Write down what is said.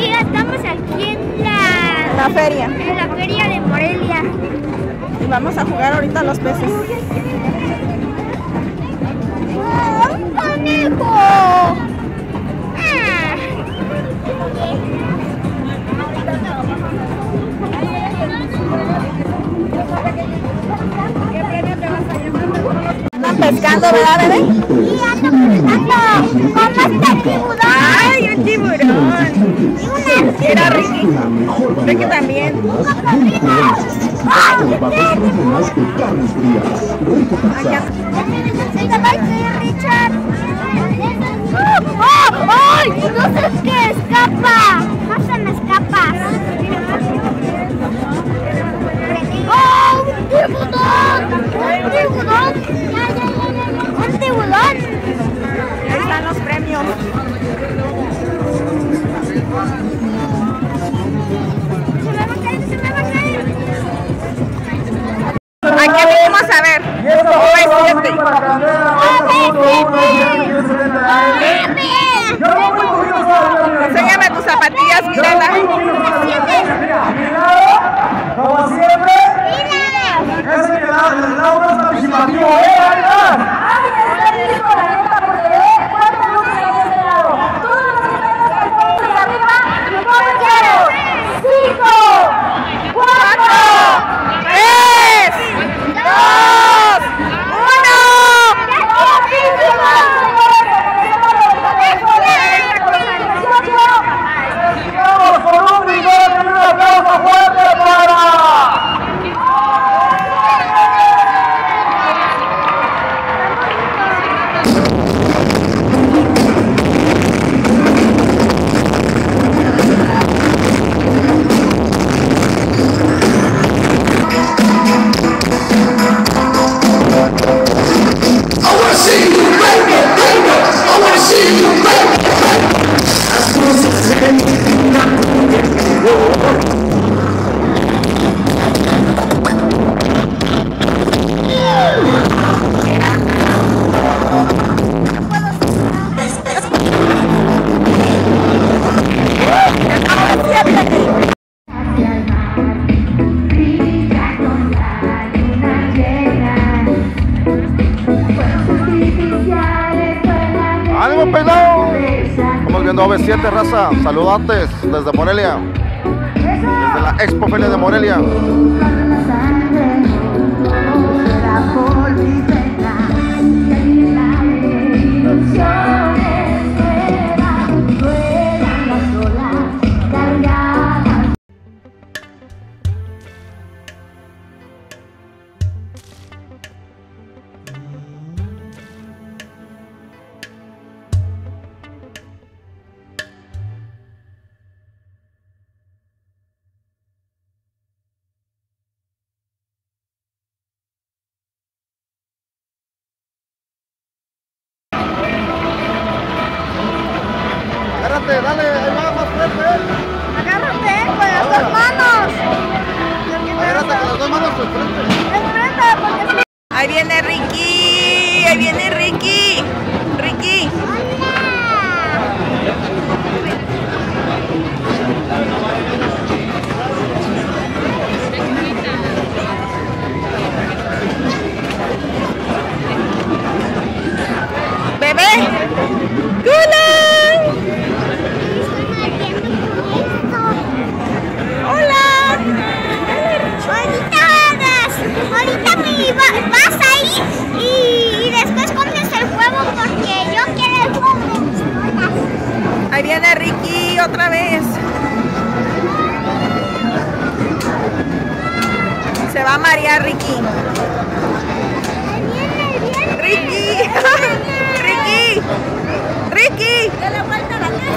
días estamos aquí en la, La feria. en la feria de Morelia. Y vamos a jugar ahorita a los peces. ¡Oh, un conejo! Ah. Andan pescando, ¿verdad, bebé? Y ando pescando con este tiburón. ¡Ay, un tiburón! Y una Mira, Ricky. Ricky también. ¡Ay, Más de carnes frías. Rico Allá. ¡Ay, Richard! ¡Oh! ¡Ay! ¡No sé qué escapa! OV7. Enséñame tus zapatillas, Miranda. Como siempre, ese que da el lado pelado! Estamos viendo OV7, raza. Saludantes desde Morelia. Desde la Expo Feria de Morelia. Agárrate con las dos manos. Agárrate con las dos manos enfrente. Ahí viene Ricky. Ahí viene Ricky. Se va a marear Ricky. Ricky. Ricky. Ricky.